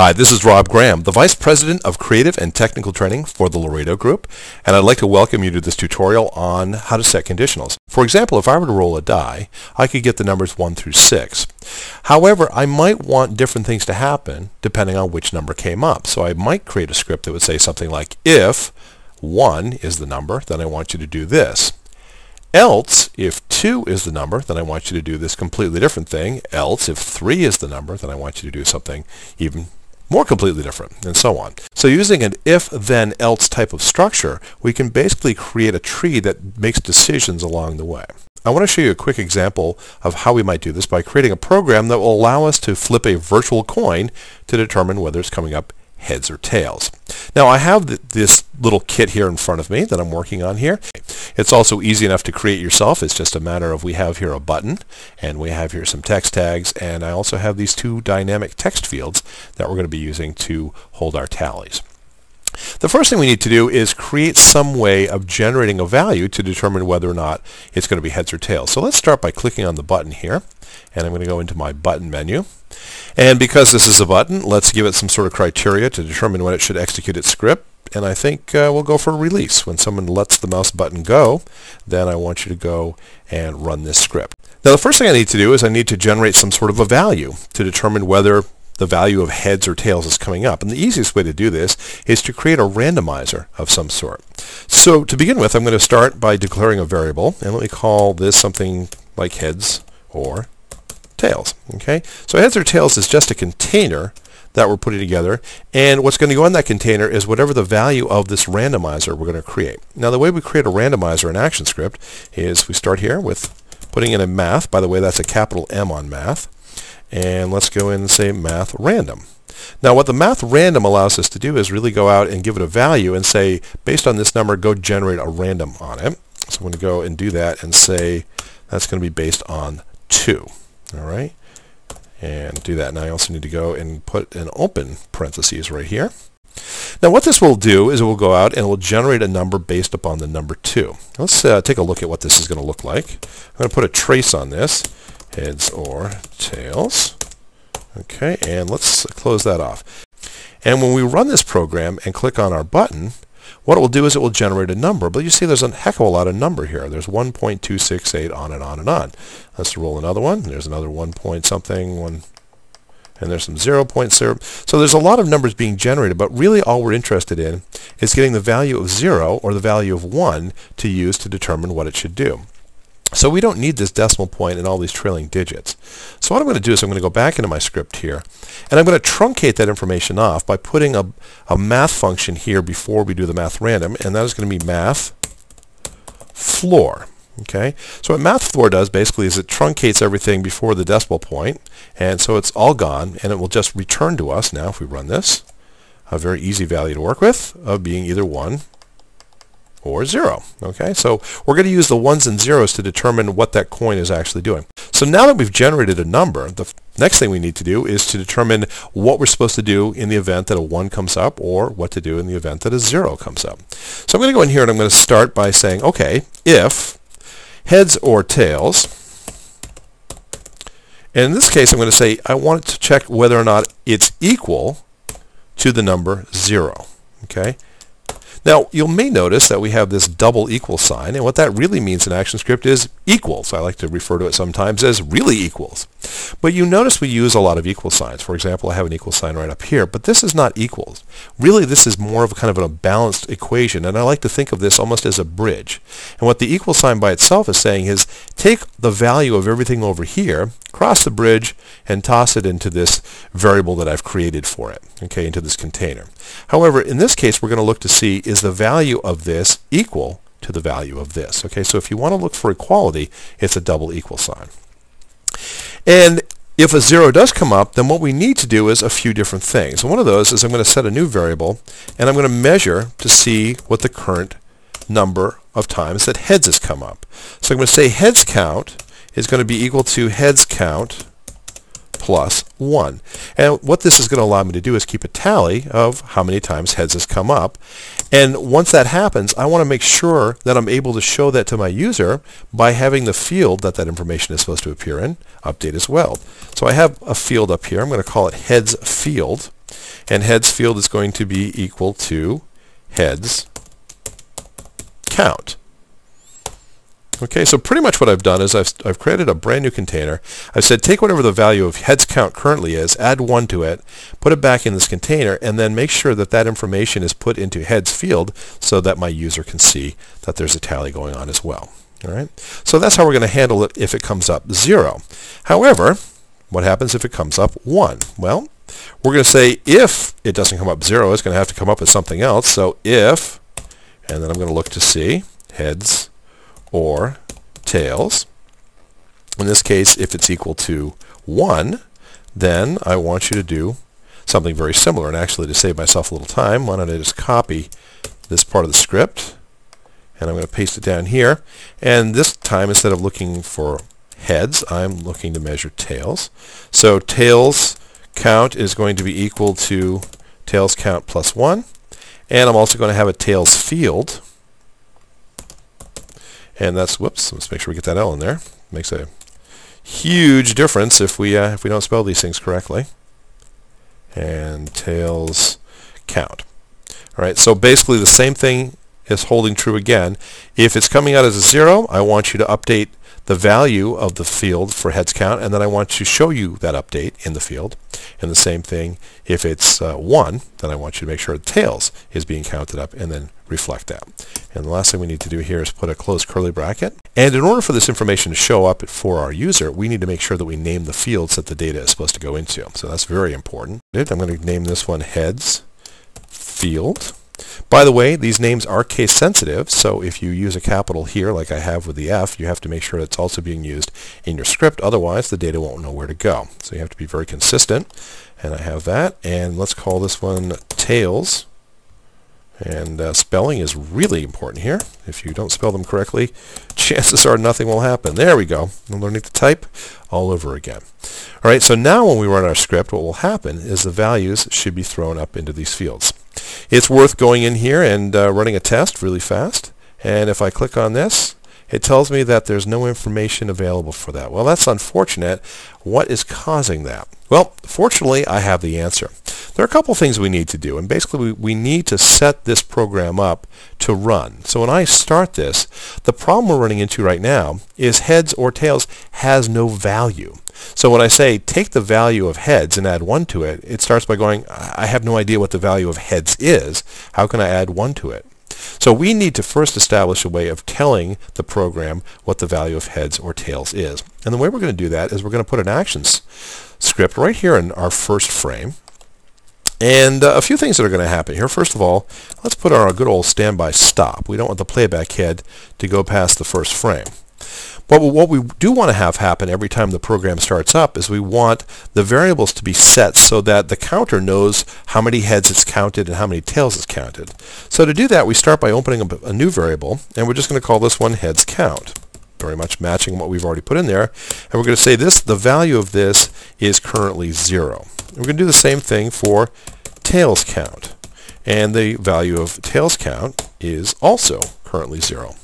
Hi, this is Rob Graham, the Vice President of Creative and Technical Training for the Laredo Group, and I'd like to welcome you to this tutorial on how to set conditionals. For example, if I were to roll a die, I could get the numbers 1 through 6. However, I might want different things to happen depending on which number came up. So I might create a script that would say something like, if 1 is the number, then I want you to do this. Else, if 2 is the number, then I want you to do this completely different thing. Else, if 3 is the number, then I want you to do something even more completely different, and so on. So using an if-then-else type of structure, we can basically create a tree that makes decisions along the way. I want to show you a quick example of how we might do this by creating a program that will allow us to flip a virtual coin to determine whether it's coming up heads or tails. Now I have th this little kit here in front of me that I'm working on here. It's also easy enough to create yourself. It's just a matter of we have here a button and we have here some text tags and I also have these two dynamic text fields that we're going to be using to hold our tallies. The first thing we need to do is create some way of generating a value to determine whether or not it's going to be heads or tails. So let's start by clicking on the button here and I'm going to go into my button menu and because this is a button let's give it some sort of criteria to determine when it should execute its script and I think uh, we'll go for release. When someone lets the mouse button go, then I want you to go and run this script. Now the first thing I need to do is I need to generate some sort of a value to determine whether the value of heads or tails is coming up. And the easiest way to do this is to create a randomizer of some sort. So to begin with, I'm going to start by declaring a variable, and let me call this something like heads or tails. Okay, so heads or tails is just a container that we're putting together and what's going to go in that container is whatever the value of this randomizer we're going to create. Now the way we create a randomizer in ActionScript is we start here with putting in a math, by the way that's a capital M on math, and let's go in and say math random. Now what the math random allows us to do is really go out and give it a value and say based on this number go generate a random on it. So I'm going to go and do that and say that's going to be based on 2. All right, and do that. Now I also need to go and put an open parentheses right here. Now what this will do is it will go out and it will generate a number based upon the number 2. Let's uh, take a look at what this is going to look like. I'm going to put a trace on this, heads or tails. Okay, and let's close that off. And when we run this program and click on our button, what it will do is it will generate a number, but you see there's a heck of a lot of number here. There's 1.268 on and on and on. Let's roll another one. There's another 1 point something, one, and there's some 0, 0.0. So there's a lot of numbers being generated, but really all we're interested in is getting the value of 0 or the value of 1 to use to determine what it should do. So we don't need this decimal point and all these trailing digits. So what I'm going to do is I'm going to go back into my script here, and I'm going to truncate that information off by putting a, a math function here before we do the math random, and that is going to be math floor. Okay, so what math floor does basically is it truncates everything before the decimal point, and so it's all gone, and it will just return to us now if we run this a very easy value to work with of being either 1 or 0. Okay, so we're going to use the ones and zeros to determine what that coin is actually doing. So now that we've generated a number, the next thing we need to do is to determine what we're supposed to do in the event that a 1 comes up or what to do in the event that a 0 comes up. So I'm going to go in here and I'm going to start by saying, okay, if heads or tails, and in this case I'm going to say I want to check whether or not it's equal to the number 0. Okay, now, you may notice that we have this double equal sign, and what that really means in ActionScript is equals. I like to refer to it sometimes as really equals. But you notice we use a lot of equal signs. For example, I have an equal sign right up here, but this is not equals. Really, this is more of a kind of a balanced equation, and I like to think of this almost as a bridge. And what the equal sign by itself is saying is take the value of everything over here, cross the bridge, and toss it into this variable that I've created for it, okay, into this container. However, in this case, we're going to look to see is the value of this equal to the value of this. Okay, so if you want to look for equality, it's a double equal sign. And if a zero does come up, then what we need to do is a few different things. And one of those is I'm going to set a new variable, and I'm going to measure to see what the current number of times that heads has come up. So I'm going to say heads count is going to be equal to heads count plus 1. And what this is going to allow me to do is keep a tally of how many times heads has come up. And once that happens, I want to make sure that I'm able to show that to my user by having the field that that information is supposed to appear in update as well. So I have a field up here. I'm going to call it heads field. And heads field is going to be equal to heads count. Okay, so pretty much what I've done is I've, I've created a brand new container. I've said take whatever the value of heads count currently is, add 1 to it, put it back in this container, and then make sure that that information is put into heads field so that my user can see that there's a tally going on as well. All right, so that's how we're going to handle it if it comes up 0. However, what happens if it comes up 1? Well, we're going to say if it doesn't come up 0, it's going to have to come up with something else. So if, and then I'm going to look to see heads or tails. In this case, if it's equal to 1, then I want you to do something very similar. And actually, to save myself a little time, why don't I just copy this part of the script, and I'm going to paste it down here. And this time, instead of looking for heads, I'm looking to measure tails. So tails count is going to be equal to tails count plus 1. And I'm also going to have a tails field and that's, whoops, let's make sure we get that L in there. Makes a huge difference if we, uh, if we don't spell these things correctly. And tails count. All right, so basically the same thing is holding true again. If it's coming out as a zero, I want you to update the value of the field for heads count, and then I want to show you that update in the field. And the same thing, if it's uh, 1, then I want you to make sure the tails is being counted up and then reflect that. And the last thing we need to do here is put a closed curly bracket. And in order for this information to show up for our user, we need to make sure that we name the fields that the data is supposed to go into. So that's very important. I'm going to name this one heads field. By the way, these names are case sensitive, so if you use a capital here like I have with the F, you have to make sure it's also being used in your script, otherwise the data won't know where to go. So you have to be very consistent, and I have that. And let's call this one tails and uh, spelling is really important here. If you don't spell them correctly, chances are nothing will happen. There we go. I'm learning to type all over again. All right, so now when we run our script, what will happen is the values should be thrown up into these fields. It's worth going in here and uh, running a test really fast. And if I click on this, it tells me that there's no information available for that. Well, that's unfortunate. What is causing that? Well, fortunately, I have the answer. There are a couple things we need to do, and basically we, we need to set this program up to run. So when I start this, the problem we're running into right now is heads or tails has no value. So when I say take the value of heads and add 1 to it, it starts by going, I have no idea what the value of heads is. How can I add 1 to it? So we need to first establish a way of telling the program what the value of heads or tails is. And the way we're going to do that is we're going to put an actions script right here in our first frame. And uh, a few things that are going to happen here. First of all, let's put our good old standby stop. We don't want the playback head to go past the first frame. But what we do want to have happen every time the program starts up is we want the variables to be set so that the counter knows how many heads it's counted and how many tails it's counted. So to do that, we start by opening a, a new variable, and we're just going to call this one heads count very much matching what we've already put in there. And we're going to say this, the value of this is currently 0. We're going to do the same thing for tails count. And the value of tails count is also currently 0.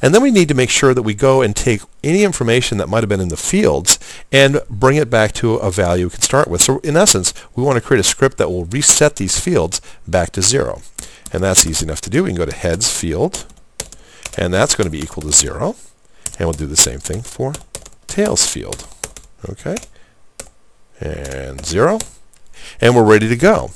And then we need to make sure that we go and take any information that might have been in the fields and bring it back to a value we can start with. So in essence, we want to create a script that will reset these fields back to 0. And that's easy enough to do. We can go to heads field, and that's going to be equal to 0. And we'll do the same thing for tails field. Okay? And 0. And we're ready to go.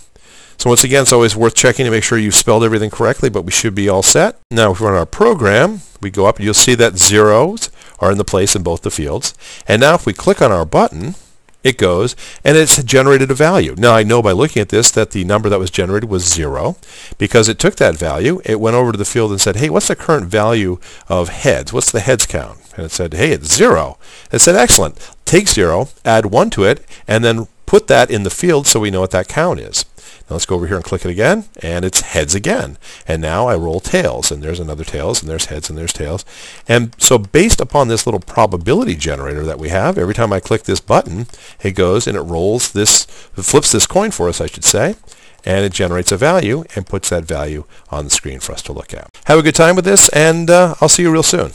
So once again, it's always worth checking to make sure you've spelled everything correctly, but we should be all set. Now, if we run our program, we go up, you'll see that zeros are in the place in both the fields. And now if we click on our button, it goes, and it's generated a value. Now, I know by looking at this that the number that was generated was 0. Because it took that value, it went over to the field and said, hey, what's the current value of heads? What's the heads count? And it said, hey, it's 0. It said, excellent. Take 0, add 1 to it, and then put that in the field so we know what that count is. Now let's go over here and click it again, and it's heads again. And now I roll tails, and there's another tails, and there's heads, and there's tails. And so based upon this little probability generator that we have, every time I click this button, it goes and it rolls this, flips this coin for us, I should say, and it generates a value and puts that value on the screen for us to look at. Have a good time with this, and uh, I'll see you real soon.